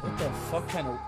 What the fuck kind of